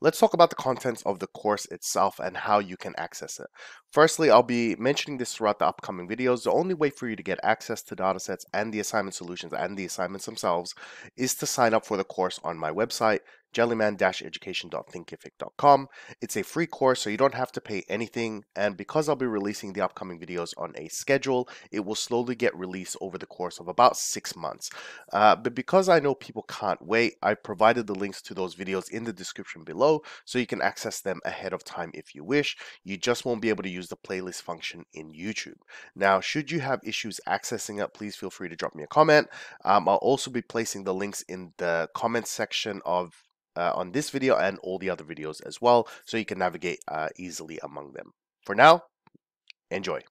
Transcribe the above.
Let's talk about the contents of the course itself and how you can access it. Firstly, I'll be mentioning this throughout the upcoming videos. The only way for you to get access to datasets and the assignment solutions and the assignments themselves is to sign up for the course on my website, jellyman-education.thinkific.com. It's a free course, so you don't have to pay anything. And because I'll be releasing the upcoming videos on a schedule, it will slowly get released over the course of about six months. Uh, but because I know people can't wait, I provided the links to those videos in the description below, so you can access them ahead of time if you wish. You just won't be able to use the playlist function in YouTube. Now, should you have issues accessing it, please feel free to drop me a comment. Um, I'll also be placing the links in the comments section of uh, on this video and all the other videos as well, so you can navigate uh, easily among them. For now, enjoy.